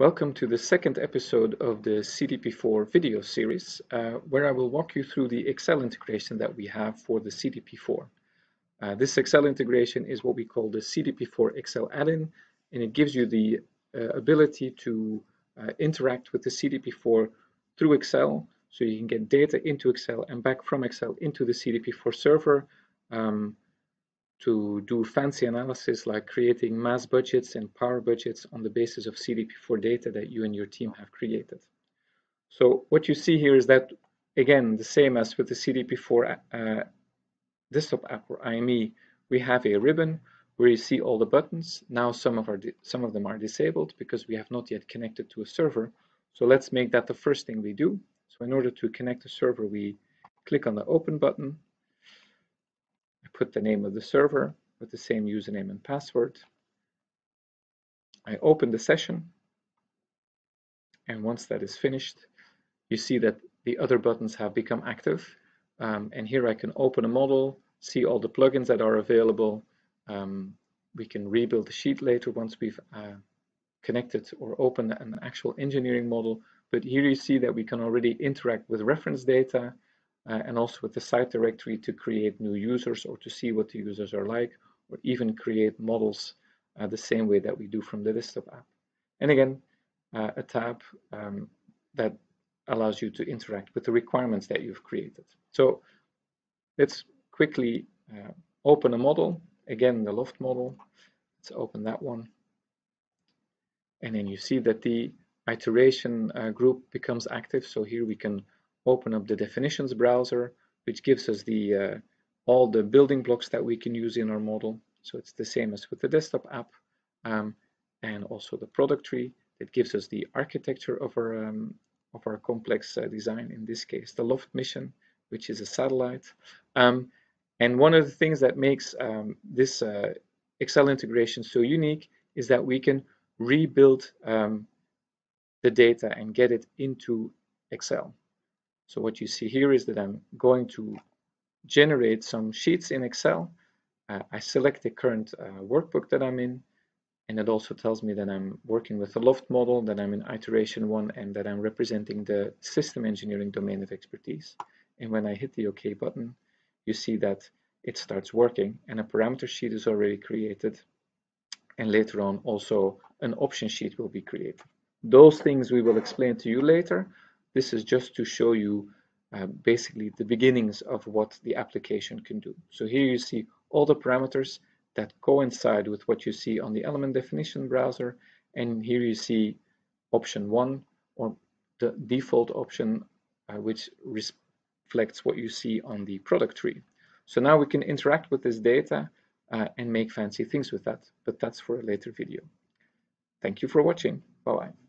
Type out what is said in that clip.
Welcome to the second episode of the CDP4 video series, uh, where I will walk you through the Excel integration that we have for the CDP4. Uh, this Excel integration is what we call the CDP4 Excel add-in, and it gives you the uh, ability to uh, interact with the CDP4 through Excel, so you can get data into Excel and back from Excel into the CDP4 server, um, to do fancy analysis like creating mass budgets and power budgets on the basis of CDP4 data that you and your team have created. So what you see here is that, again, the same as with the CDP4 uh, desktop app or IME, we have a ribbon where you see all the buttons. Now some of, our some of them are disabled because we have not yet connected to a server. So let's make that the first thing we do. So in order to connect a server, we click on the open button put the name of the server with the same username and password. I open the session and once that is finished you see that the other buttons have become active um, and here I can open a model, see all the plugins that are available. Um, we can rebuild the sheet later once we've uh, connected or opened an actual engineering model but here you see that we can already interact with reference data uh, and also with the site directory to create new users or to see what the users are like or even create models uh, the same way that we do from the desktop app. And again, uh, a tab um, that allows you to interact with the requirements that you've created. So let's quickly uh, open a model. Again, the loft model. Let's open that one. And then you see that the iteration uh, group becomes active. So here we can open up the definitions browser, which gives us the uh, all the building blocks that we can use in our model. So it's the same as with the desktop app um, and also the product tree that gives us the architecture of our um, of our complex uh, design. In this case, the Loft mission, which is a satellite. Um, and one of the things that makes um, this uh, Excel integration so unique is that we can rebuild um, the data and get it into Excel. So what you see here is that I'm going to generate some sheets in Excel. Uh, I select the current uh, workbook that I'm in, and it also tells me that I'm working with the loft model, that I'm in iteration one, and that I'm representing the system engineering domain of expertise. And when I hit the OK button, you see that it starts working, and a parameter sheet is already created. And later on, also an option sheet will be created. Those things we will explain to you later, this is just to show you uh, basically the beginnings of what the application can do. So here you see all the parameters that coincide with what you see on the element definition browser. And here you see option one or the default option, uh, which reflects what you see on the product tree. So now we can interact with this data uh, and make fancy things with that, but that's for a later video. Thank you for watching. Bye-bye.